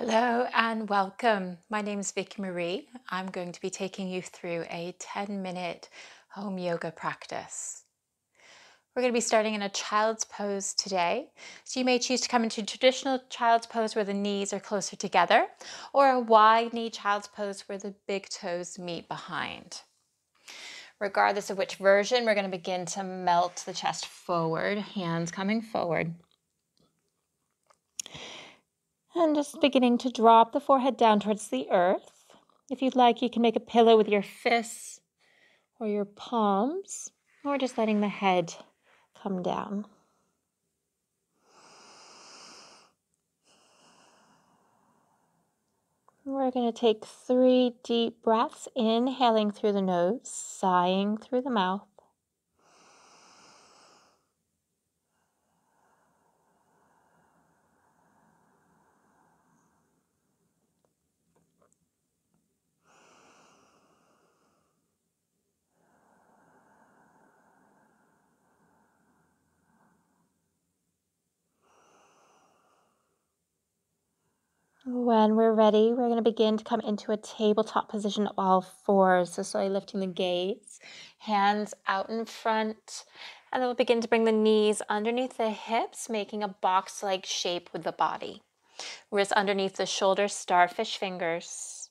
Hello and welcome. My name is Vickie-Marie. I'm going to be taking you through a 10 minute home yoga practice. We're going to be starting in a child's pose today. So you may choose to come into traditional child's pose where the knees are closer together or a wide knee child's pose where the big toes meet behind. Regardless of which version, we're going to begin to melt the chest forward, hands coming forward. And just beginning to drop the forehead down towards the earth. If you'd like, you can make a pillow with your fists or your palms, or just letting the head come down. We're going to take three deep breaths, inhaling through the nose, sighing through the mouth. When we're ready, we're going to begin to come into a tabletop position all fours. So slowly lifting the gaze, hands out in front. And then we'll begin to bring the knees underneath the hips, making a box-like shape with the body. Wrists underneath the shoulders, starfish fingers.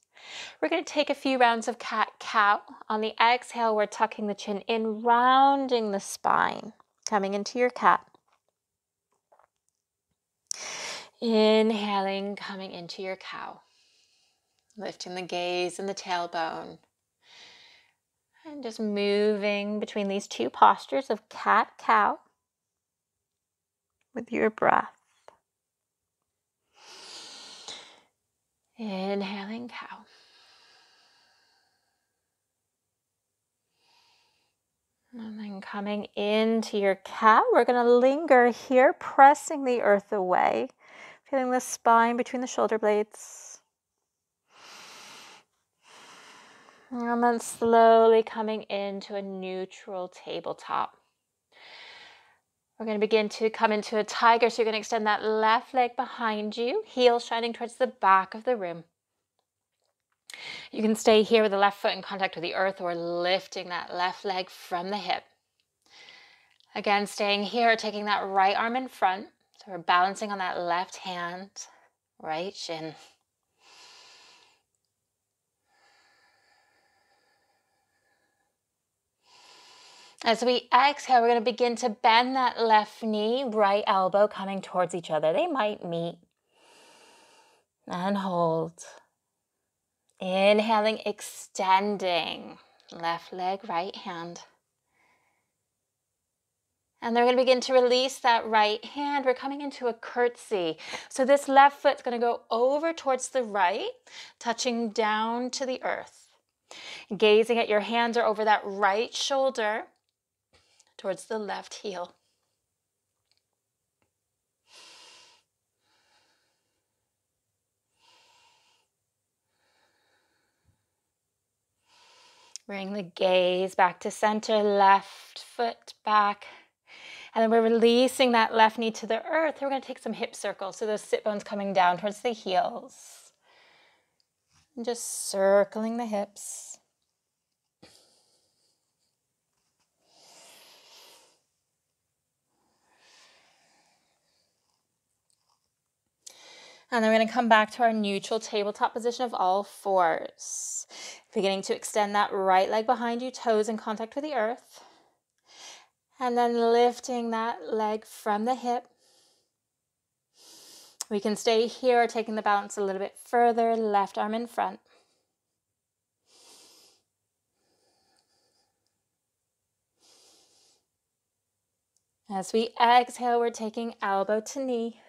We're going to take a few rounds of cat-cow. On the exhale, we're tucking the chin in, rounding the spine, coming into your cat. Inhaling, coming into your cow. Lifting the gaze and the tailbone. And just moving between these two postures of cat cow with your breath. Inhaling cow. And then coming into your cat, we're going to linger here, pressing the earth away. Feeling the spine between the shoulder blades. And then slowly coming into a neutral tabletop. We're going to begin to come into a tiger. So you're going to extend that left leg behind you, heel shining towards the back of the room. You can stay here with the left foot in contact with the earth or lifting that left leg from the hip. Again, staying here, taking that right arm in front. So we're balancing on that left hand, right shin. As we exhale, we're going to begin to bend that left knee, right elbow coming towards each other. They might meet. And hold. Inhaling, extending. Left leg, right hand. And they're going to begin to release that right hand. We're coming into a curtsy. So this left foot's going to go over towards the right, touching down to the earth. Gazing at your hands are over that right shoulder towards the left heel. Bring the gaze back to center, left foot back, and then we're releasing that left knee to the earth. We're going to take some hip circles. So those sit bones coming down towards the heels. And just circling the hips. And then we're going to come back to our neutral tabletop position of all fours. Beginning to extend that right leg behind you, toes in contact with the earth. And then lifting that leg from the hip. We can stay here, taking the balance a little bit further, left arm in front. As we exhale, we're taking elbow to knee.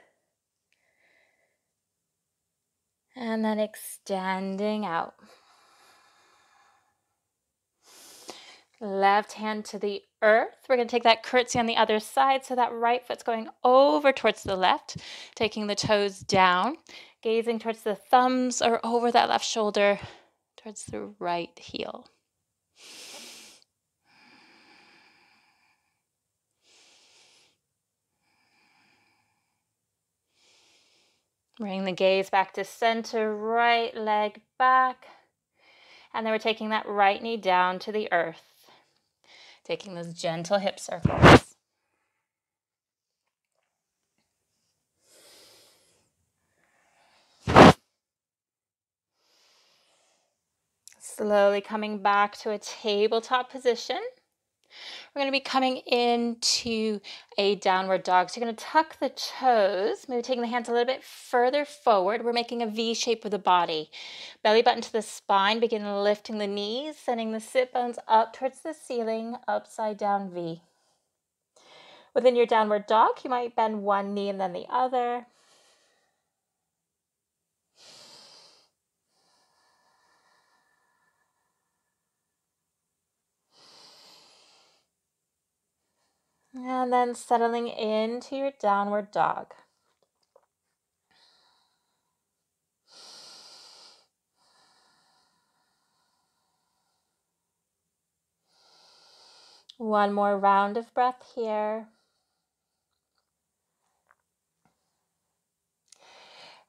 And then extending out. Left hand to the earth. We're going to take that curtsy on the other side. So that right foot's going over towards the left, taking the toes down, gazing towards the thumbs or over that left shoulder towards the right heel. Bring the gaze back to center, right leg back. And then we're taking that right knee down to the earth, taking those gentle hip circles. Slowly coming back to a tabletop position. We're going to be coming into a downward dog. So you're going to tuck the toes, maybe taking the hands a little bit further forward. We're making a V shape with the body. Belly button to the spine, begin lifting the knees, sending the sit bones up towards the ceiling, upside down V. Within your downward dog, you might bend one knee and then the other. And then settling into your downward dog. One more round of breath here.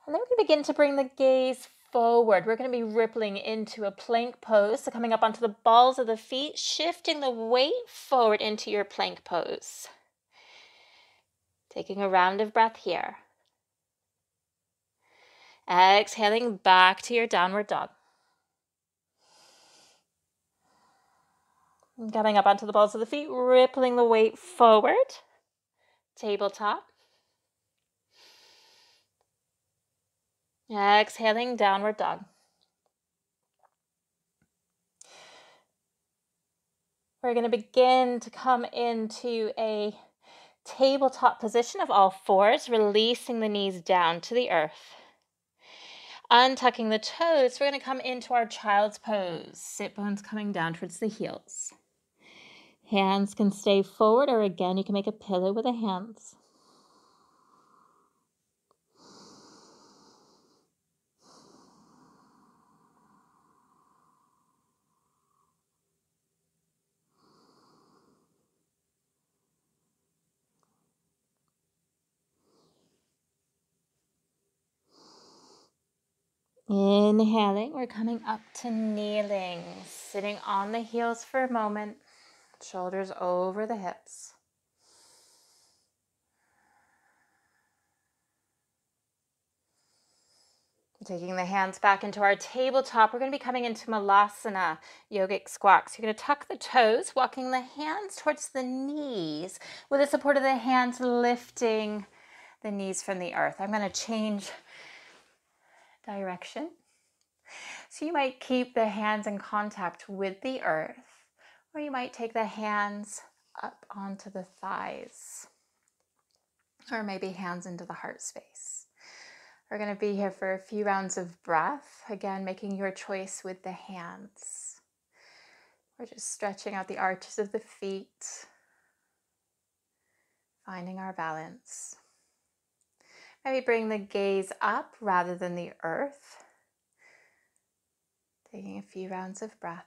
And then we're going to begin to bring the gaze forward. We're going to be rippling into a plank pose. So coming up onto the balls of the feet, shifting the weight forward into your plank pose. Taking a round of breath here. Exhaling back to your downward dog. Coming up onto the balls of the feet, rippling the weight forward. Tabletop. Exhaling, downward dog. We're going to begin to come into a tabletop position of all fours, releasing the knees down to the earth. Untucking the toes, we're going to come into our child's pose. Sit bones coming down towards the heels. Hands can stay forward, or again, you can make a pillow with the hands. Inhaling, we're coming up to kneeling, sitting on the heels for a moment, shoulders over the hips. Taking the hands back into our tabletop, we're going to be coming into Malasana, yogic squat. So you're going to tuck the toes, walking the hands towards the knees with the support of the hands, lifting the knees from the earth. I'm going to change direction. So you might keep the hands in contact with the earth, or you might take the hands up onto the thighs, or maybe hands into the heart space. We're going to be here for a few rounds of breath, again, making your choice with the hands. We're just stretching out the arches of the feet, finding our balance. Maybe bring the gaze up rather than the earth. Taking a few rounds of breath.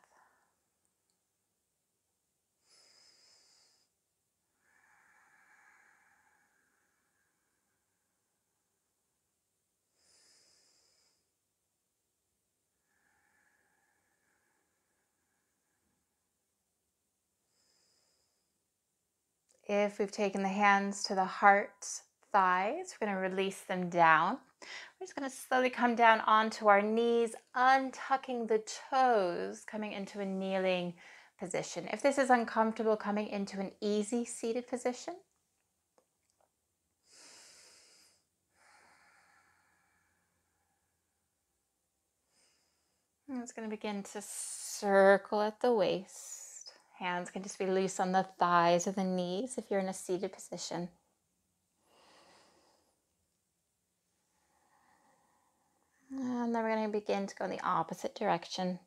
If we've taken the hands to the heart, thighs. We're going to release them down. We're just going to slowly come down onto our knees, untucking the toes, coming into a kneeling position. If this is uncomfortable, coming into an easy seated position. And it's going to begin to circle at the waist. Hands can just be loose on the thighs or the knees if you're in a seated position. And then we're going to begin to go in the opposite direction.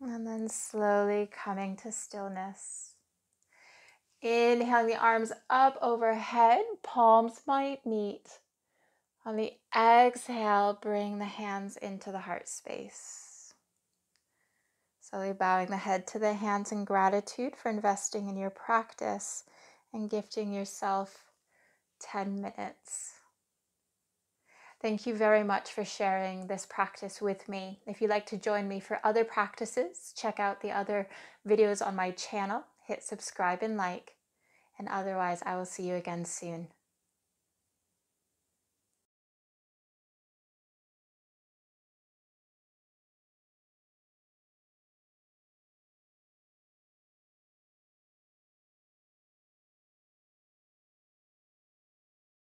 And then slowly coming to stillness. Inhaling the arms up overhead, palms might meet. On the exhale, bring the hands into the heart space. Slowly bowing the head to the hands in gratitude for investing in your practice and gifting yourself 10 minutes. Thank you very much for sharing this practice with me. If you'd like to join me for other practices, check out the other videos on my channel, hit subscribe and like, and otherwise, I will see you again soon.